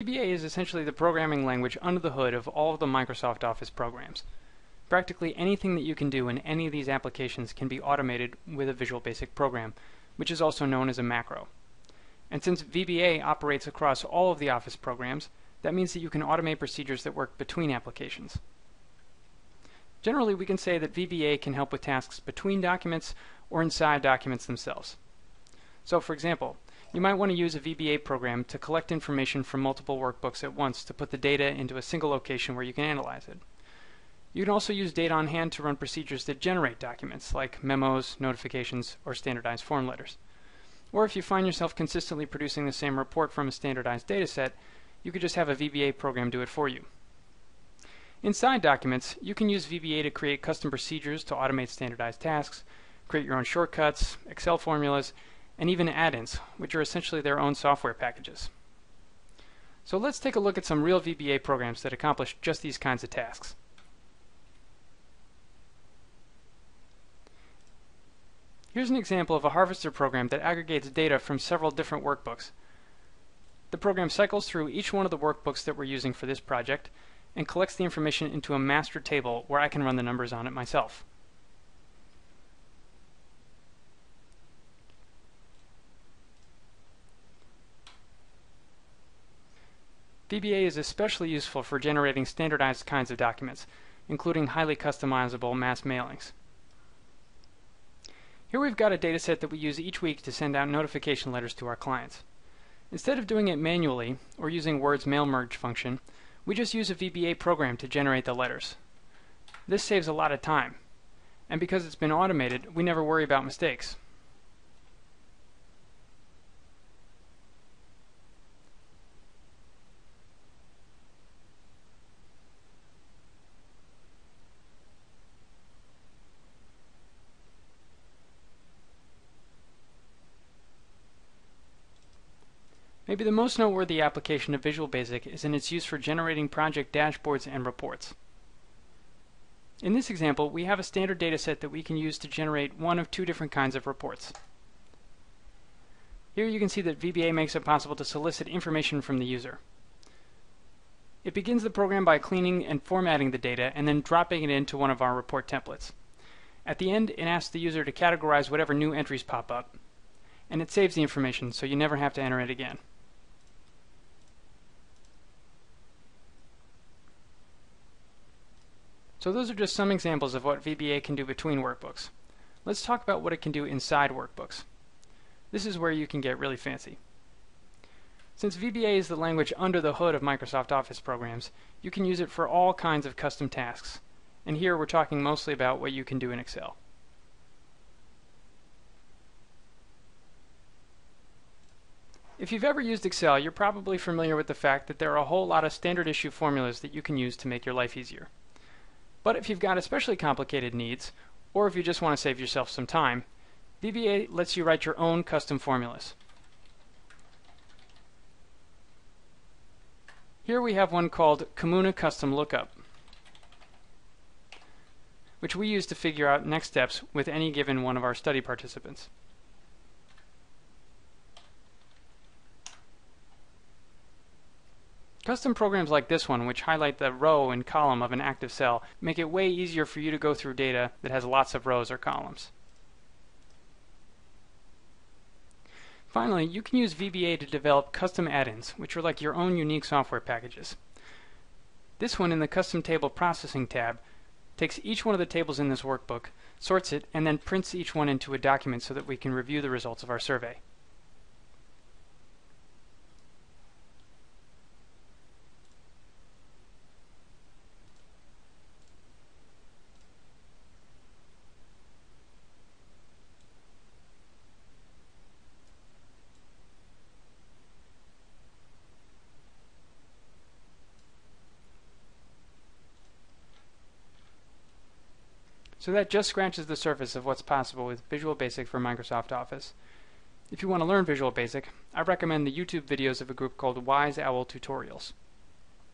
VBA is essentially the programming language under the hood of all of the Microsoft Office programs. Practically anything that you can do in any of these applications can be automated with a Visual Basic program, which is also known as a macro. And since VBA operates across all of the Office programs, that means that you can automate procedures that work between applications. Generally, we can say that VBA can help with tasks between documents or inside documents themselves. So, for example, you might want to use a VBA program to collect information from multiple workbooks at once to put the data into a single location where you can analyze it. You can also use data on hand to run procedures that generate documents, like memos, notifications, or standardized form letters. Or if you find yourself consistently producing the same report from a standardized dataset, you could just have a VBA program do it for you. Inside documents, you can use VBA to create custom procedures to automate standardized tasks, create your own shortcuts, Excel formulas, and even add-ins, which are essentially their own software packages. So let's take a look at some real VBA programs that accomplish just these kinds of tasks. Here's an example of a harvester program that aggregates data from several different workbooks. The program cycles through each one of the workbooks that we're using for this project and collects the information into a master table where I can run the numbers on it myself. VBA is especially useful for generating standardized kinds of documents, including highly customizable mass mailings. Here we've got a dataset that we use each week to send out notification letters to our clients. Instead of doing it manually or using Word's mail merge function, we just use a VBA program to generate the letters. This saves a lot of time, and because it's been automated, we never worry about mistakes. Maybe the most noteworthy application of Visual Basic is in its use for generating project dashboards and reports. In this example, we have a standard dataset that we can use to generate one of two different kinds of reports. Here you can see that VBA makes it possible to solicit information from the user. It begins the program by cleaning and formatting the data and then dropping it into one of our report templates. At the end, it asks the user to categorize whatever new entries pop up. And it saves the information so you never have to enter it again. So those are just some examples of what VBA can do between workbooks. Let's talk about what it can do inside workbooks. This is where you can get really fancy. Since VBA is the language under the hood of Microsoft Office programs, you can use it for all kinds of custom tasks. And here we're talking mostly about what you can do in Excel. If you've ever used Excel, you're probably familiar with the fact that there are a whole lot of standard issue formulas that you can use to make your life easier. But if you've got especially complicated needs, or if you just want to save yourself some time, VBA lets you write your own custom formulas. Here we have one called Comuna Custom Lookup, which we use to figure out next steps with any given one of our study participants. Custom programs like this one, which highlight the row and column of an active cell, make it way easier for you to go through data that has lots of rows or columns. Finally, you can use VBA to develop custom add-ins, which are like your own unique software packages. This one in the Custom Table Processing tab takes each one of the tables in this workbook, sorts it, and then prints each one into a document so that we can review the results of our survey. So that just scratches the surface of what's possible with Visual Basic for Microsoft Office. If you want to learn Visual Basic, I recommend the YouTube videos of a group called Wise Owl Tutorials.